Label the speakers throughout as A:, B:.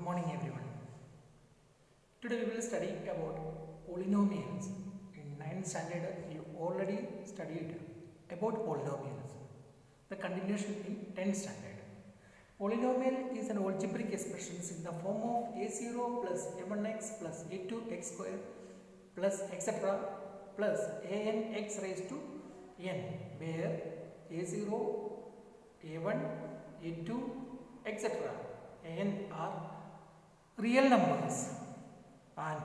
A: Good morning everyone. Today we will study about polynomials. In 9th standard you already studied about polynomials. The continuation in 10th standard. Polynomial is an algebraic expression in the form of a0 plus a1x plus a2x square plus etc plus anx raised to n where a0, a1, a2 etc n are real numbers. And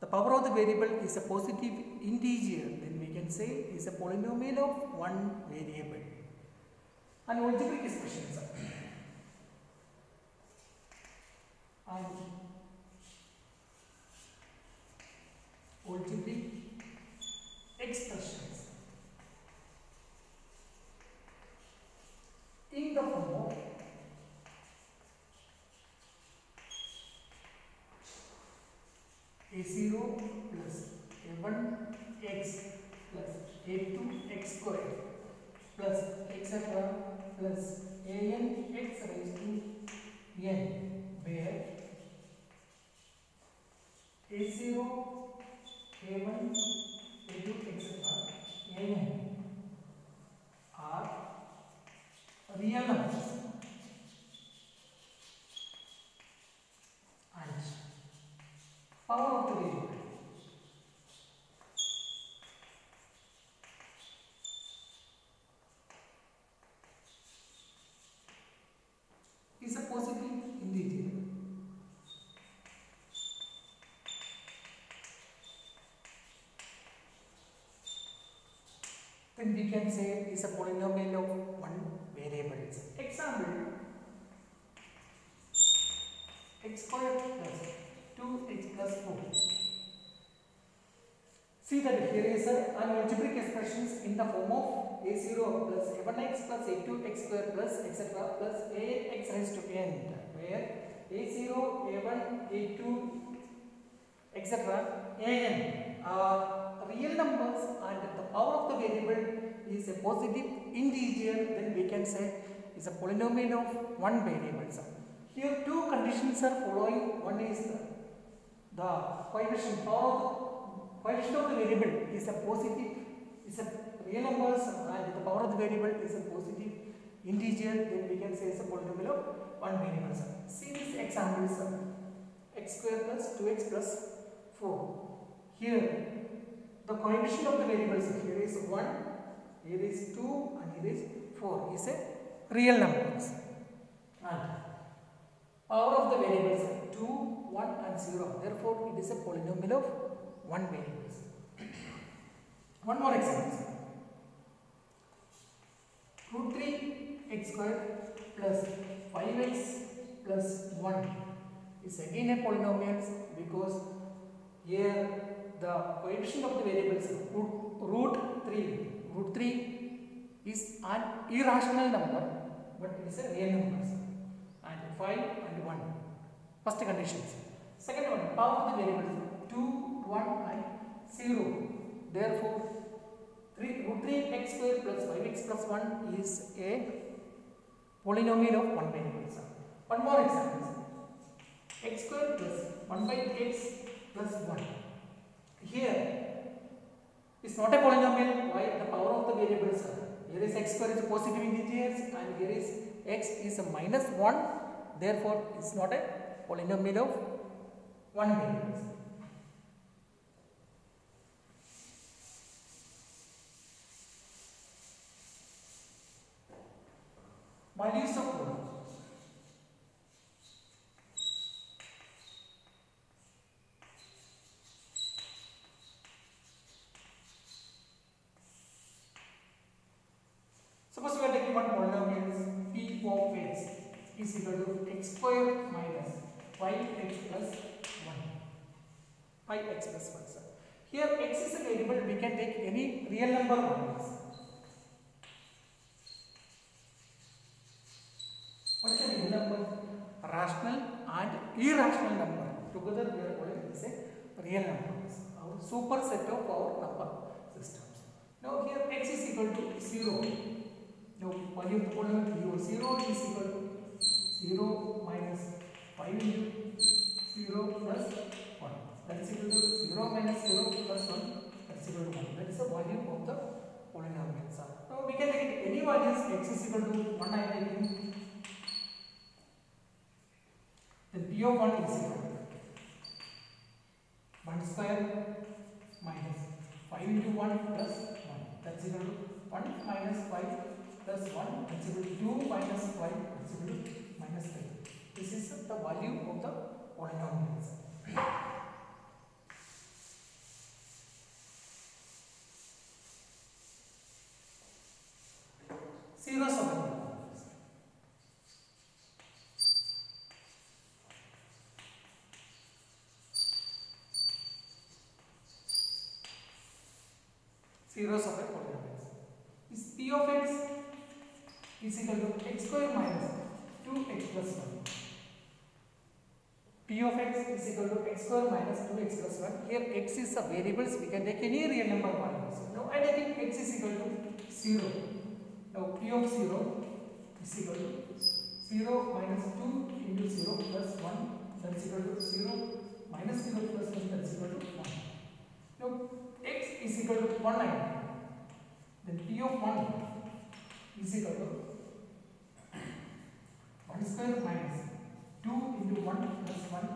A: the power of the variable is a positive integer. Then we can say is a polynomial of one variable. And algebraic expressions and algebraic expressions in the form of a0 plus a1x plus a2x square plus etc plus anx raised to n where a0 a1 a2 etc an are real numbers and power of the variable is a positive integer then we can say is a polynomial of one variable. Example. X squared plus 2x plus 4 See that here is an algebraic expressions in the form of a0 plus a1x plus a2x square plus etc plus ax raised to n where a0, a1, a2 etc an are real numbers and the power of the variable is a positive integer then we can say is a polynomial of one variable. So Here two conditions are following one is the, the coefficient power of the coefficient of the variable is a positive is a real numbers and the power of the variable is a positive integer then we can say it's a polynomial of one variable sir. see these examples sir. x square plus 2x plus 4 here the coefficient of the variables here is 1 here is 2 and here is 4 is a real numbers and power of the variables 2 1 and 0 therefore it is a polynomial of one variables. one more example. Root 3 x square plus 5x plus 1 is again a polynomial because here the coefficient of the variables root, root 3 root 3 is an irrational number but it is a real number and 5 and 1 first conditions second one power of the variables 2 1 and 0. Therefore, 3 root 3 x square plus 5x plus 1 is a polynomial of one variable. One more example. x square plus 1 by x plus 1. Here is not a polynomial. Why? The power of the variables are. Here is x square is positive integers and here is x is a minus 1. Therefore, it is not a polynomial of one variable. values of one polynomial p of x is equal to x square minus 5x plus 1. 5x plus 1. Sir. Here x is a variable, we can take any real number values. What is a real number? Rational and irrational number. Together we are calling this a real numbers. Our superset of our number systems. Now here x is equal to 0. Now value of the polynomial 0. 0 is equal to 0 minus 5 into 0 plus 1. That is equal to 0 minus 0 plus 1. That is equal to 1. That is the value of the polynomials. Now we can take any values x is equal to 1 I am. Then p of 1 is equal to 1 square minus 5 into 1 plus 1. That is equal to 1 minus 5 plus 1. That is equal to 2 minus 5. That is equal to minus 3. This is the value of the polynomials. The polynomials. Zeros of the polynomials. Is p of x is equal to x square minus 2x plus 1. p of x is equal to x square minus 2x plus 1. Here x is a variables, we can take any real number values. Now I take x is equal to 0. Now p of 0 is equal to 0 minus 2 into 0 plus 1 that is equal to 0 minus 0 plus 1 that is equal to 1. Now x is equal to 1 9. Then p of 1 is equal to 1 square minus 2 into 1 plus 1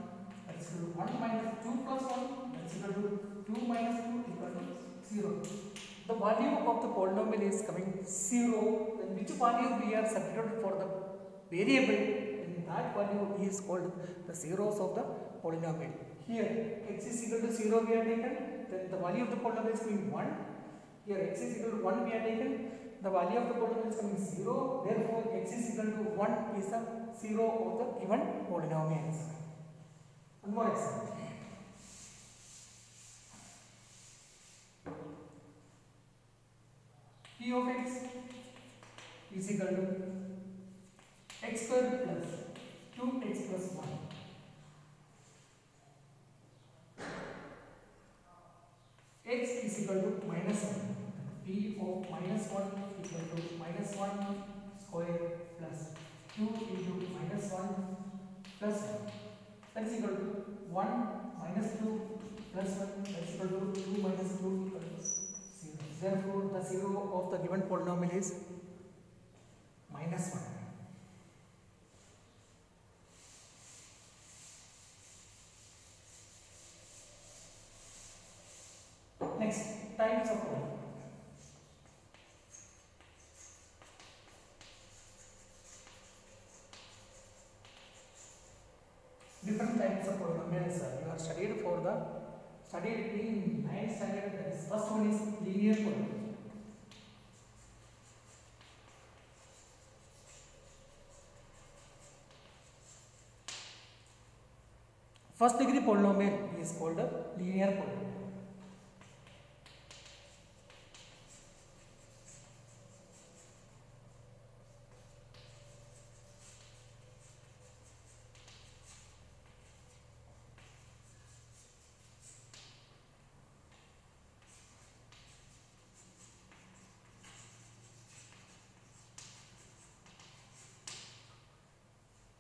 A: that equal to 1 minus 2 plus 1 that is equal to 2 minus 2 equal to 0. The value of the polynomial is coming 0 then which value we are substituted for the variable then that value is called the zeros of the polynomial. Here x is equal to 0 we are taken then the value of the polynomial is coming 1 here x is equal to 1 we are taken the value of the polynomial is coming 0 therefore x is equal to 1 is the 0 of the given polynomials. One more example. p of x is equal to x square plus 2x plus 1. x is equal to minus 1. p of minus 1 equal to minus 1 square plus 2 into minus 1 plus 1. That is equal to 1 minus 2 plus 1 that is equal to 2 minus 2 plus to 0. Therefore, the 0 of the given polynomial is minus 1. Next, types of polynomial. different types of uh, you are studied for the studied in ninth standard that is first one is linear polynomial first degree polynomial is called linear polynomial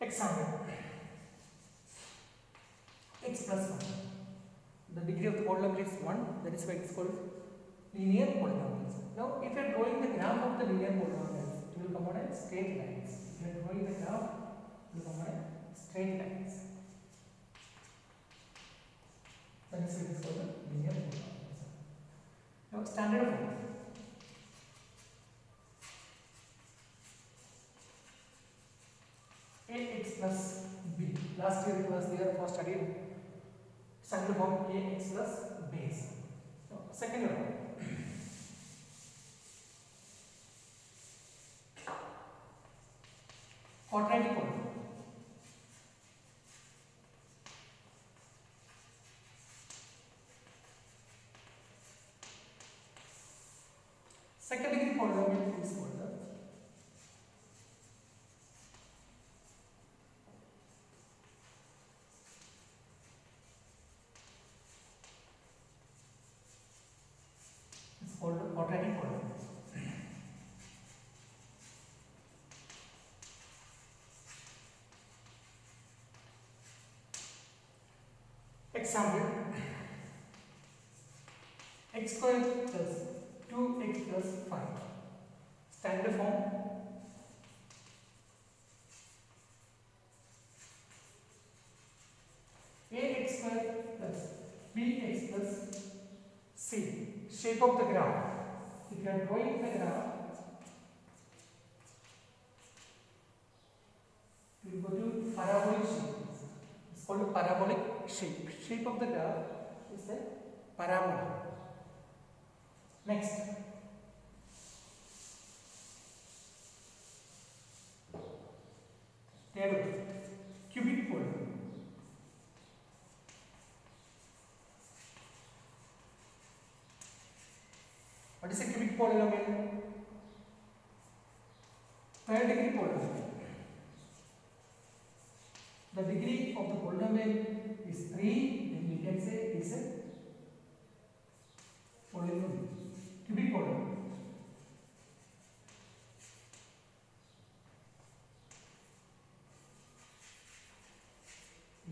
A: Example x plus 1. The degree of the polynomial is 1, that is why it is called linear polynomials. Now, if you are drawing the graph of the linear polynomials, it will come on as straight lines. If you are drawing the graph, it will come on as straight lines. That is why it is called linear plus b. Last year it was there for studying standard form ax plus base. So, second one. Quadratic polynomial. Second degree polynomial is called quadratic polynomial. example. X square plus 2x plus 5 standard form. Ax square plus bx plus c. Shape of the graph if you are drawing the graph we go to parabolic shape it's called parabolic shape shape of the graph is a parabola next third polynomial third degree polynomial the degree of the polynomial is 3 then we can say is a polynomial cubic polynomial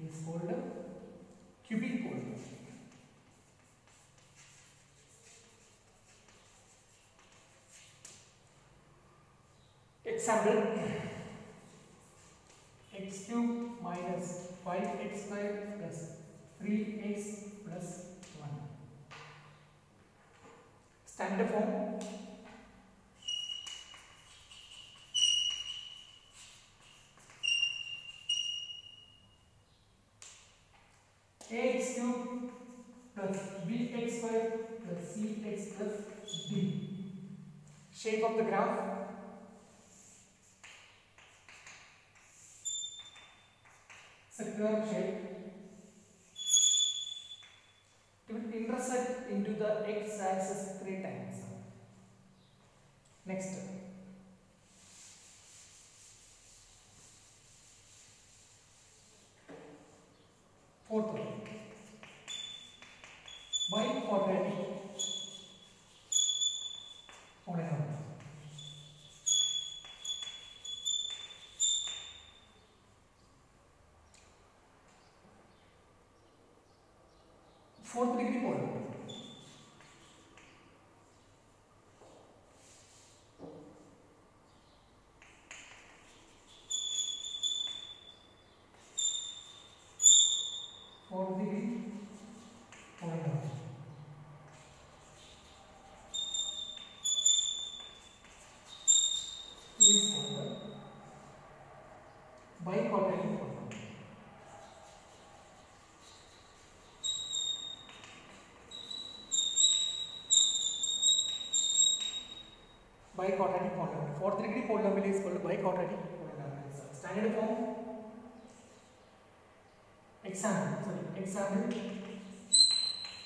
A: is called a cubic polynomial example x cube minus 5x square plus 3x plus 1 standard form. Ax cube plus bx square plus cx plus d. Shape of the graph circular shape it will intersect into the x axis three times? Next fourth one biquadratic polynomial fourth degree polynomial fourth degree polynomial is called biquadratic polynomial biquadratic polynomial. Fourth degree polynomial is called biquadratic polynomial. Standard form. Example. Sorry. Example.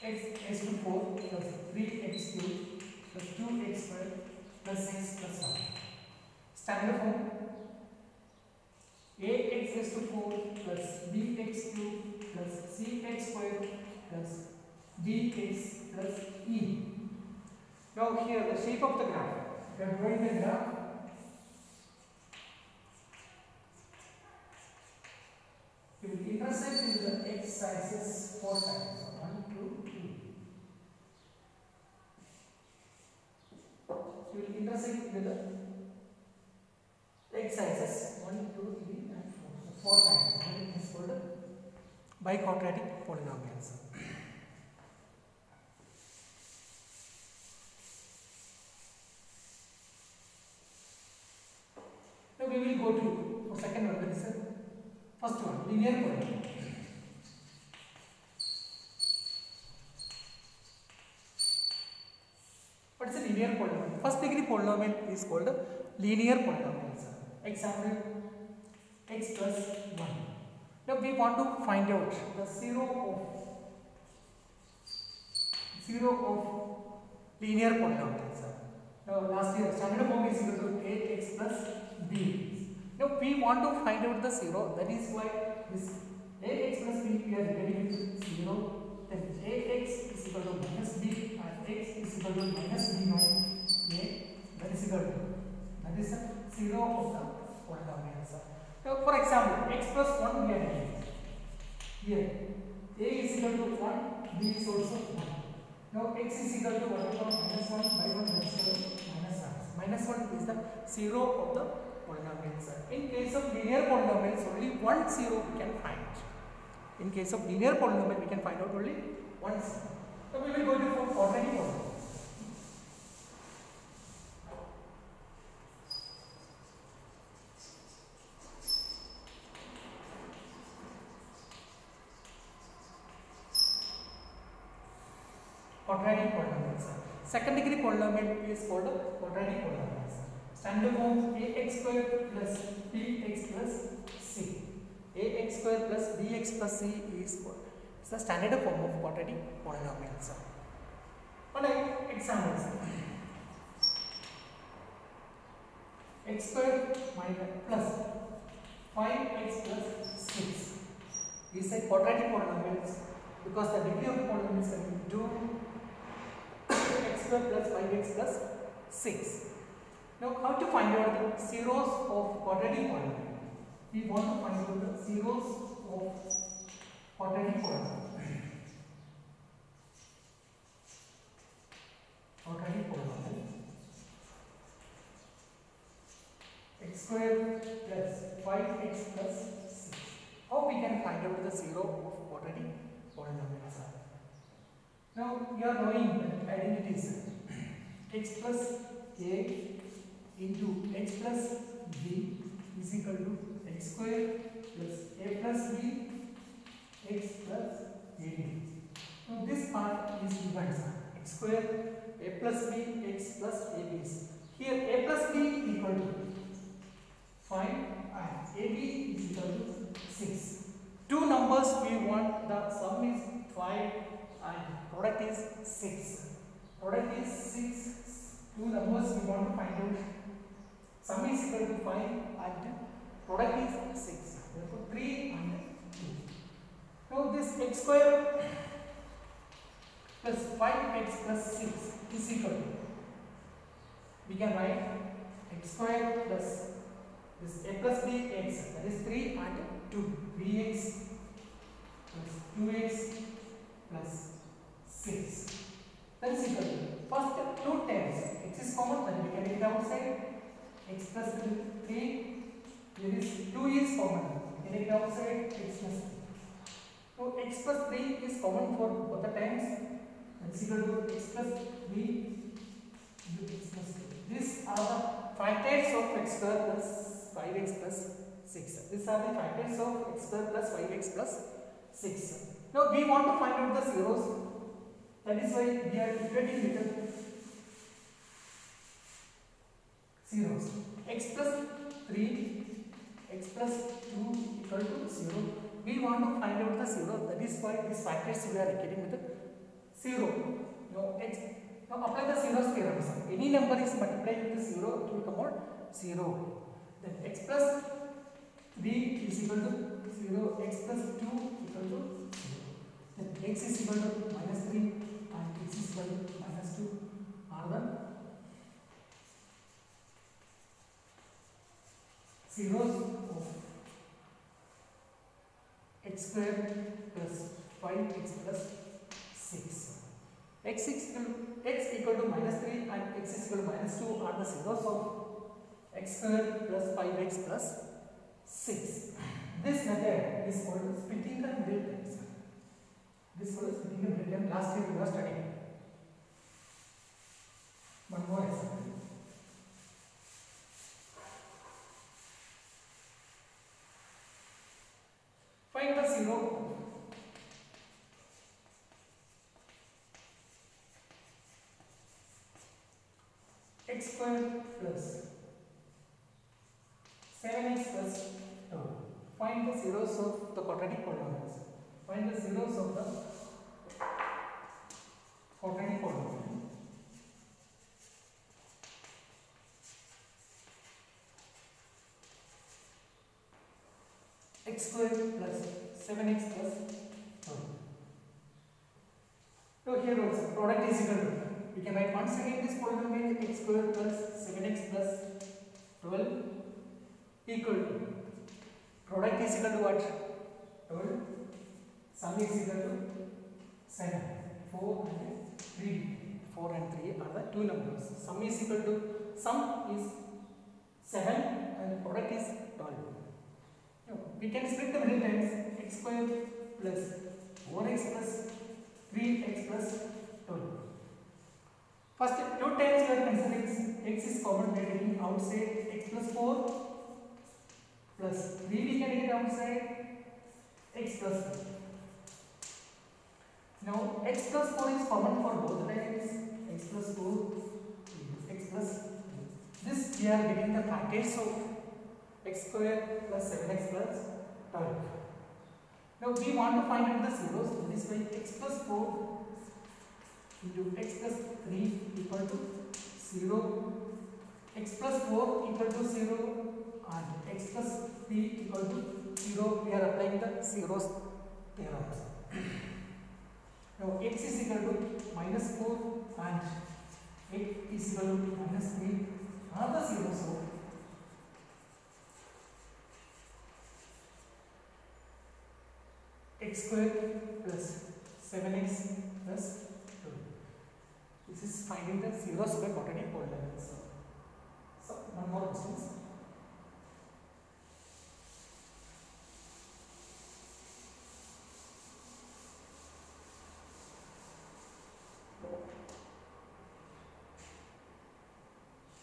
A: x is to 4 plus 3x cube plus 2x square plus x plus 1. Standard form. ax is to 4 plus bx cube plus cx square plus dx plus e. Now here the shape of the graph. We are drawing the graph. We will intersect into the axis four times. One, two, three. We will intersect with the axis one, two, three, and four. So four times. It is called biquadratic polynomials. Now we will go to for second one. That is first one, linear polynomial. What is a linear polynomial? First degree polynomial is called linear polynomial. Example x plus 1. Now we want to find out the zero of zero of linear polynomial. Now last year standard form is equal to ax plus b. Now we want to find out the zero. That is why this ax plus b we are getting it zero. Then ax is equal to minus b and x is equal to minus b by a. That is equal to that is the zero of the polynomial. sir. Now for example, x plus one we are getting here. a is equal to 1, b is also 1. Now x is equal to what we minus 1 by 1 that's equal minus 1. Minus 1 is the zero of the polynomials. In case of linear polynomials, only one zero we can find. In case of linear polynomial, we can find out only one zero. So we will go to for quadratic polynomial. quadratic polynomials. Second degree polynomial is called quadratic polynomials. Standard form ax square plus bx plus c. ax square plus bx plus c is it's the standard form of quadratic polynomial polynomials. One examples. x square minus plus 5x plus 6 is a quadratic polynomials because the degree of the polynomial is going to be 2 x square plus 5x plus 6. Now, how to find out the zeros of quadratic polynomial? We want to find out the zeros of quadratic polynomial. Quadratic polynomial. x square plus 5x plus 6. How we can find out the zero of quadratic polynomials? Now you are knowing identities x plus a into x plus b is equal to x square plus a plus b x plus ab. Now this part is given x square a plus b x plus ab is here a plus b equal to 5 and ab is equal to 6. Two numbers we want the sum is 5 and product is 6. Product is 6. Two numbers we want to find out. Sum is equal to 5 and product is 6. Therefore 3 and 2. Now this x square plus 5x plus 6 is equal to we can write x square plus this a plus b x that is 3 and 2 3x plus 2x plus 6. That is equal to first two terms x is common then we can take it outside x plus 3 here is 2 is common take it outside x plus 3. So x plus 3 is common for both the terms that is equal to x plus 3 into x plus 2. These are the factors of x square plus 5x plus 6. These are the factors of x square plus 5x plus 6. Now we want to find out the zeros that is why we are iterating with zeros. x plus 3, x plus 2 equal to 0. We want to find out the zero. That is why these factors we are getting with 0. Now, x, now apply the zeros theorem. Any number is multiplied with 0, it will come out 0. Then x plus 3 is equal to 0, x plus 2 equal to 0. Then x is equal to minus 3 and x is equal to minus 2 are the zeros of x square plus 5x plus 6. x equal x equal to minus 3 and x is equal to minus 2 are the zeros of x square plus 5x plus 6. This method is called splitting the middle terms. This was splitting the middle term. Last year we were studying. 0 x square plus 7x plus 2. Find the zeros of the quadratic polynomials. Find the zeros of the quadratic polynomial. x squared plus 7x plus 2. So here also product is equal to we can write once again this polynomial x square plus 7x plus 12 equal to product is equal to what? 12 sum is equal to 7 4 and 3 4 and 3 are the two numbers. Sum is equal to sum is 7 and product is 12 we can split them many times x square plus 4x plus 3x plus 12 first two times we are considering x is common we are taking outside x plus 4 plus 3 we can get outside x plus 4 now x plus 4 is common for both times x plus 4 x plus 2. this we are getting the package of x square plus 7x plus 12 now we want to find out the zeros. This why x plus 4 into x plus 3 equal to 0 x plus 4 equal to 0 and x plus 3 equal to 0 we are applying the zeros theorems now x is equal to minus 4 and x is equal to minus 3 are the zeros so x square plus 7x plus 2 this is finding the zeros by quadratic polynomials. So, one more questions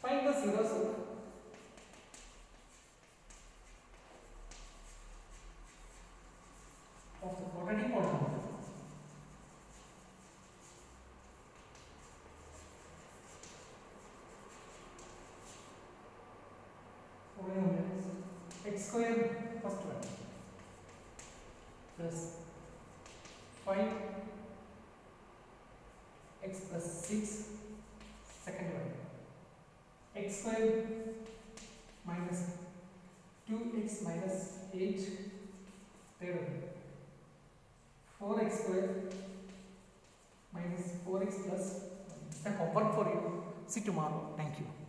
A: Find the zeros of of the quadratic polynomial. Polynomials square first one plus 5 x plus 6 second one x square minus 2x minus 8 third one 4x square minus 4x plus 1. It's the homework for you. See tomorrow. Thank you.